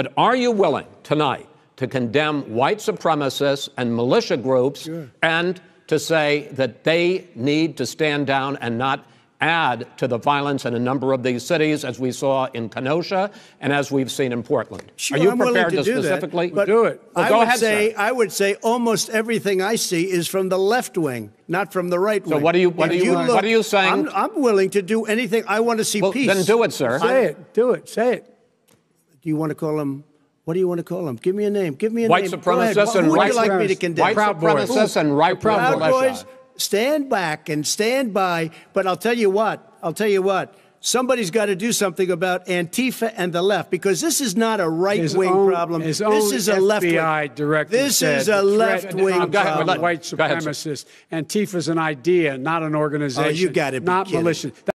But are you willing tonight to condemn white supremacists and militia groups and to say that they need to stand down and not add to the violence in a number of these cities, as we saw in Kenosha and as we've seen in Portland? Sure, Are you I'm willing prepared to, to, do specifically that, but Do it. Well, I would ahead, say sir. I would say almost everything I see is from the left wing, not from the right wing. what do you- what If do you- what are you saying? I'm, I'm willing to do anything. I want to see Well, peace. then do it, sir. Say it. Do it. Say it. Do you want to call him? What do you want to call him? Give me a name. Give me a White name. Go ahead. supremacists and Who would white you like me to supremacists. condemn? white Proud Boys. supremacists and right Proud wing Proud militia? Boys, stand back and stand by. But I'll tell you what. I'll tell you what. Somebody's got to do something about Antifa and the left because this is not a right His wing own- problem. his this own is a left wing. FBI director This said is a the threat left wing of Go ahead, problem. let- white go ahead, sir. supremacists. Antifa's an idea, not an organization. Oh, you gotta be not kidding. militia.